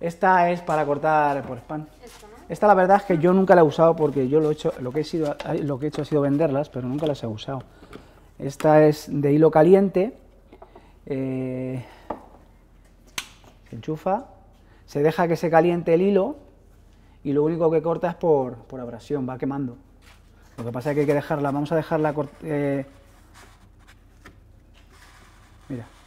Esta es para cortar por spam. Esta la verdad es que yo nunca la he usado porque yo lo, he hecho, lo, que he sido, lo que he hecho ha sido venderlas, pero nunca las he usado. Esta es de hilo caliente, eh, se enchufa, se deja que se caliente el hilo y lo único que corta es por, por abrasión, va quemando. Lo que pasa es que hay que dejarla, vamos a dejarla... eh, mira.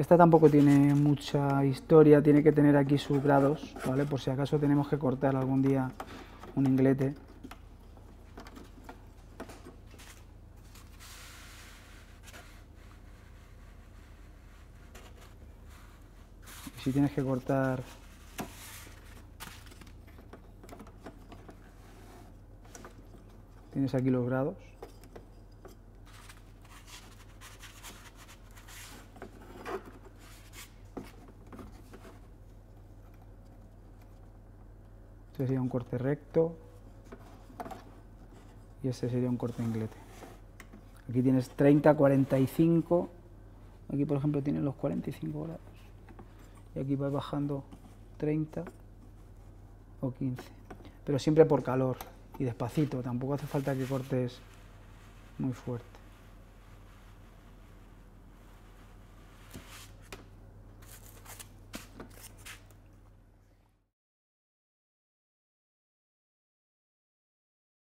Esta tampoco tiene mucha historia, tiene que tener aquí sus grados, ¿vale? Por si acaso tenemos que cortar algún día un inglete. Y si tienes que cortar tienes aquí los grados. Este sería un corte recto y este sería un corte inglete. Aquí tienes 30, 45. Aquí, por ejemplo, tienes los 45 grados. Y aquí vas bajando 30 o 15. Pero siempre por calor y despacito. Tampoco hace falta que cortes muy fuerte.